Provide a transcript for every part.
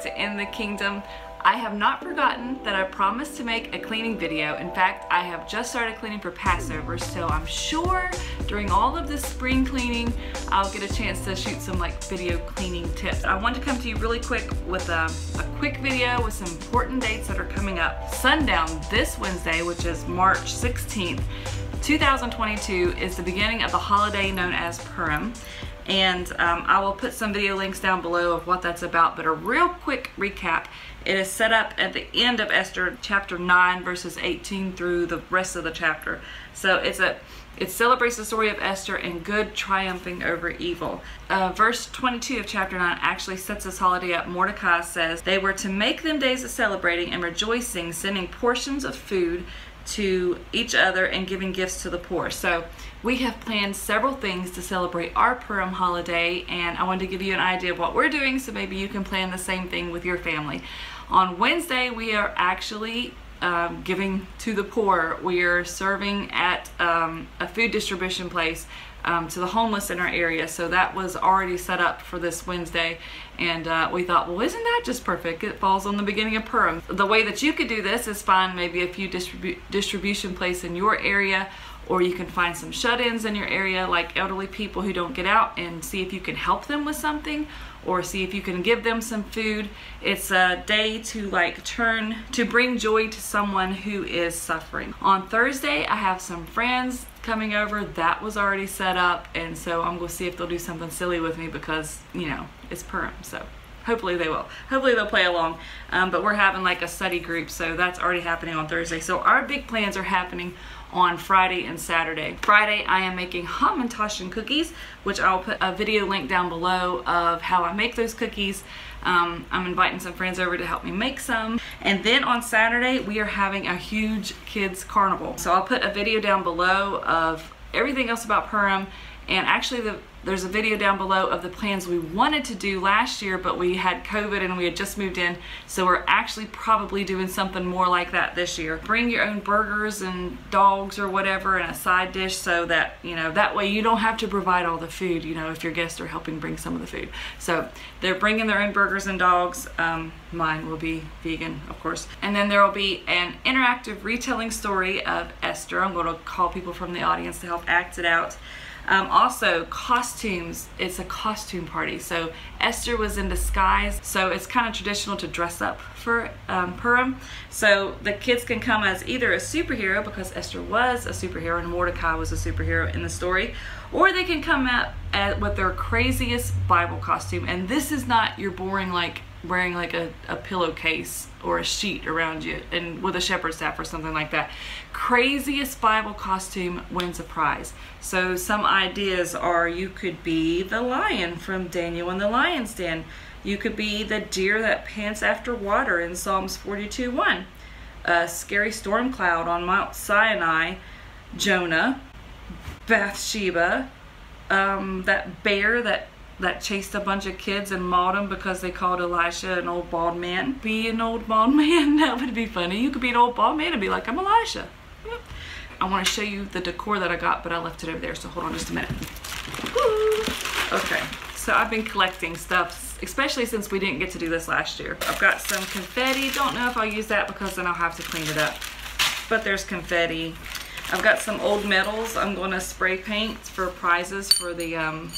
to In the Kingdom. I have not forgotten that I promised to make a cleaning video. In fact, I have just started cleaning for Passover, so I'm sure during all of this spring cleaning, I'll get a chance to shoot some like video cleaning tips. I want to come to you really quick with a, a quick video with some important dates that are coming up. Sundown this Wednesday, which is March 16th, 2022 is the beginning of the holiday known as Purim and um, I will put some video links down below of what that's about but a real quick recap it is set up at the end of Esther chapter 9 verses 18 through the rest of the chapter so it's a it celebrates the story of Esther and good triumphing over evil. Uh, verse 22 of chapter 9 actually sets this holiday up. Mordecai says, They were to make them days of celebrating and rejoicing, sending portions of food to each other and giving gifts to the poor. So we have planned several things to celebrate our Purim holiday and I wanted to give you an idea of what we're doing so maybe you can plan the same thing with your family. On Wednesday we are actually um, giving to the poor. We are serving at um, a food distribution place um, to the homeless in our area. So that was already set up for this Wednesday. And uh, we thought, well, isn't that just perfect? It falls on the beginning of Purim. The way that you could do this is find maybe a few distribu distribution place in your area or you can find some shut-ins in your area like elderly people who don't get out and see if you can help them with something or see if you can give them some food. It's a day to like turn, to bring joy to someone who is suffering. On Thursday, I have some friends coming over. That was already set up and so I'm gonna see if they'll do something silly with me because, you know, it's Purim, so hopefully they will. Hopefully they'll play along. Um, but we're having like a study group, so that's already happening on Thursday. So our big plans are happening on Friday and Saturday. Friday I am making Hamantaschen cookies, which I'll put a video link down below of how I make those cookies. Um, I'm inviting some friends over to help me make some. And then on Saturday, we are having a huge kids carnival. So I'll put a video down below of everything else about Purim and actually the there's a video down below of the plans we wanted to do last year, but we had COVID and we had just moved in. So we're actually probably doing something more like that this year. Bring your own burgers and dogs or whatever and a side dish so that, you know, that way you don't have to provide all the food, you know, if your guests are helping bring some of the food. So they're bringing their own burgers and dogs. Um, mine will be vegan, of course. And then there will be an interactive retelling story of Esther. I'm going to call people from the audience to help act it out. Um, also, costumes. It's a costume party. So Esther was in disguise. So it's kind of traditional to dress up for um, Purim. So the kids can come as either a superhero because Esther was a superhero and Mordecai was a superhero in the story, or they can come out with their craziest Bible costume. And this is not your boring like wearing like a, a pillowcase or a sheet around you and with a shepherd's staff or something like that. Craziest Bible costume wins a prize. So some ideas are you could be the lion from Daniel and the Lion's Den. You could be the deer that pants after water in Psalms 42 1. A scary storm cloud on Mount Sinai, Jonah, Bathsheba, um, that bear that that chased a bunch of kids and mauled them because they called Elisha an old bald man. Be an old bald man, that would be funny. You could be an old bald man and be like, I'm Elisha. I want to show you the decor that I got, but I left it over there, so hold on just a minute. Okay, so I've been collecting stuff, especially since we didn't get to do this last year. I've got some confetti. Don't know if I'll use that because then I'll have to clean it up. But there's confetti. I've got some old medals I'm going to spray paint for prizes for the um,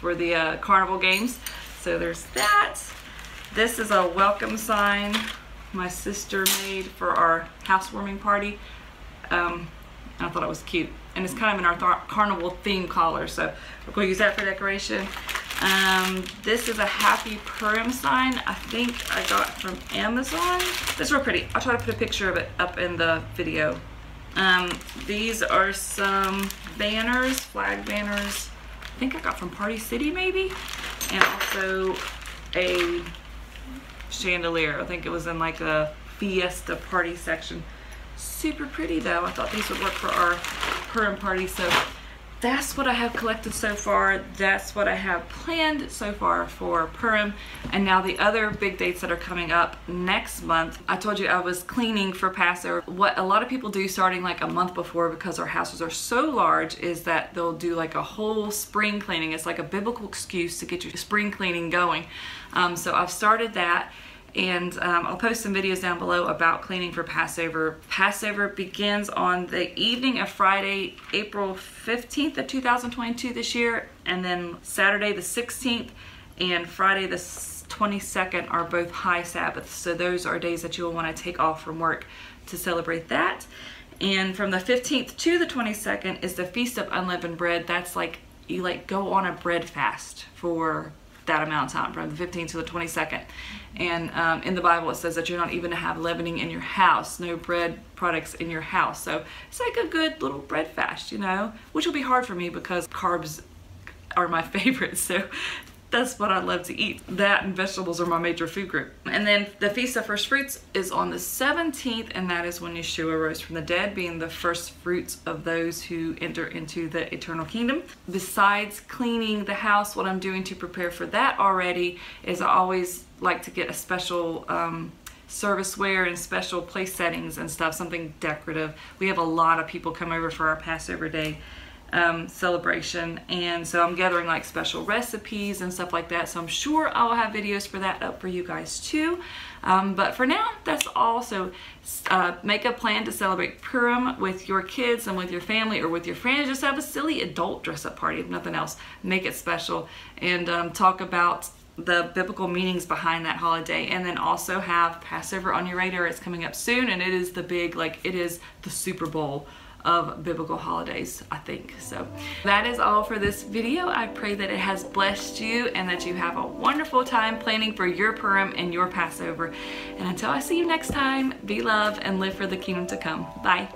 for the uh, carnival games. So there's that. This is a welcome sign my sister made for our housewarming party. Um, I thought it was cute. And it's kind of in our th carnival theme color. So we're going to use that for decoration. Um, this is a happy Purim sign. I think I got from Amazon. It's real pretty. I'll try to put a picture of it up in the video. Um, these are some banners, flag banners think I got from Party City maybe. And also a chandelier. I think it was in like a Fiesta party section. Super pretty though. I thought these would work for our Purim party. So that's what I have collected so far. That's what I have planned so far for Purim. And now the other big dates that are coming up next month. I told you I was cleaning for Passover. What a lot of people do starting like a month before because our houses are so large is that they'll do like a whole spring cleaning. It's like a biblical excuse to get your spring cleaning going. Um, so I've started that and um, I'll post some videos down below about cleaning for Passover. Passover begins on the evening of Friday, April 15th of 2022 this year, and then Saturday the 16th and Friday the 22nd are both high Sabbaths. So those are days that you'll want to take off from work to celebrate that. And from the 15th to the 22nd is the Feast of Unleavened Bread. That's like you like go on a bread fast for that amount of time from the 15th to the 22nd. And um, in the Bible, it says that you're not even to have leavening in your house, no bread products in your house. So it's like a good little bread fast, you know, which will be hard for me because carbs are my favorite. So that's what I love to eat. That and vegetables are my major food group. And then the Feast of First Fruits is on the 17th, and that is when Yeshua rose from the dead, being the first fruits of those who enter into the eternal kingdom. Besides cleaning the house, what I'm doing to prepare for that already is I always like to get a special um, serviceware and special place settings and stuff, something decorative. We have a lot of people come over for our Passover day um, celebration. And so I'm gathering like special recipes and stuff like that. So I'm sure I'll have videos for that up for you guys too. Um, but for now that's all. So uh, make a plan to celebrate Purim with your kids and with your family or with your friends. Just have a silly adult dress up party if nothing else. Make it special and um, talk about the biblical meanings behind that holiday. And then also have Passover on your radar. It's coming up soon and it is the big like it is the Super Bowl of biblical holidays, I think. So that is all for this video. I pray that it has blessed you and that you have a wonderful time planning for your Purim and your Passover. And until I see you next time, be love and live for the kingdom to come. Bye.